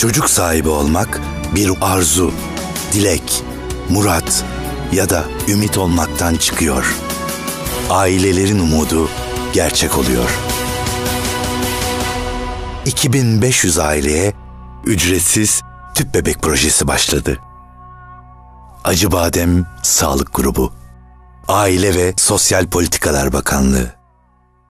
Çocuk sahibi olmak bir arzu, dilek, murat ya da ümit olmaktan çıkıyor. Ailelerin umudu gerçek oluyor. 2500 aileye ücretsiz tüp bebek projesi başladı. Acıbadem Sağlık Grubu Aile ve Sosyal Politikalar Bakanlığı